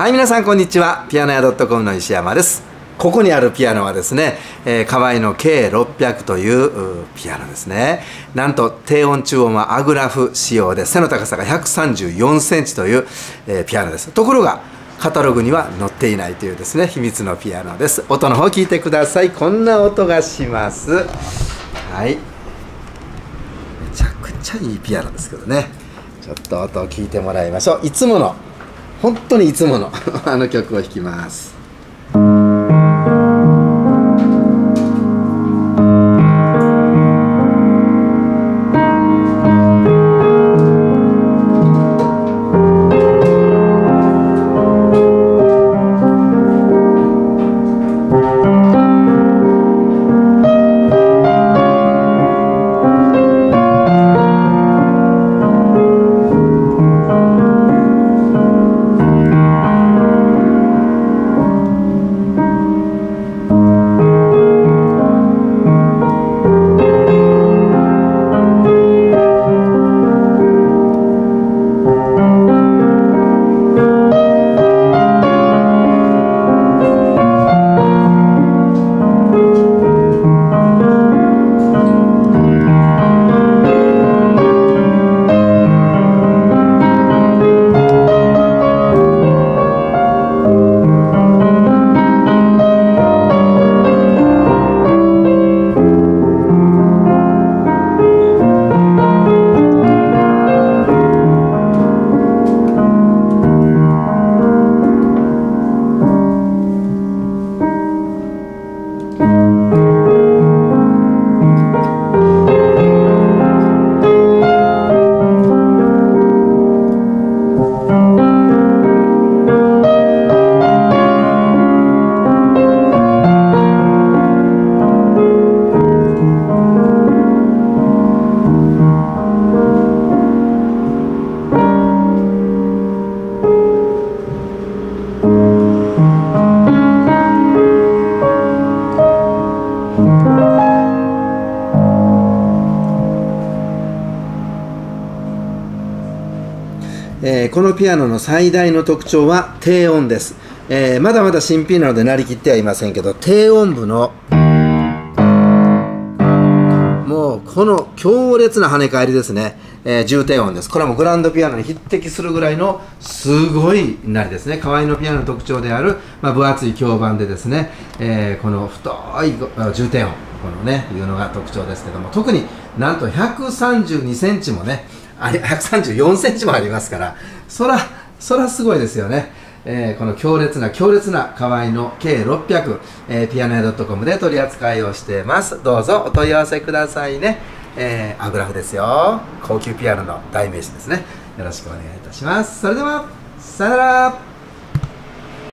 はい皆さんこんにちは。ピアノ屋 .com の石山です。ここにあるピアノはですね、えー、河合の K600 というピアノですね。なんと低音中音はアグラフ仕様で背の高さが134センチという、えー、ピアノです。ところがカタログには載っていないというですね秘密のピアノです。音の方聞いてください。こんな音がします。はい。めちゃくちゃいいピアノですけどね。ちょっと音を聞いてもらいましょう。いつもの本当にいつもの あの曲を弾きます。えー、このピアノの最大の特徴は低音です、えー、まだまだ新品なのでなりきってはいませんけど低音部のもうこの強烈な跳ね返りですね、えー、重低音です。これはもうグランドピアノに匹敵するぐらいのすごいなりですね。河合のピアノの特徴である、まあ、分厚い響板でですね、え、この太い重低音。このねいうのが特徴ですけども特になんと132センチもねあれ134センチもありますからそらそらすごいですよね、えー、この強烈な強烈な河合の K600、えー、ピアノ屋 .com で取り扱いをしてます。どうぞお問い合わせくださいね、え、アグラフですよ。高級ピアノの代名詞ですね。よろしくお願いいたします。それではさよなら。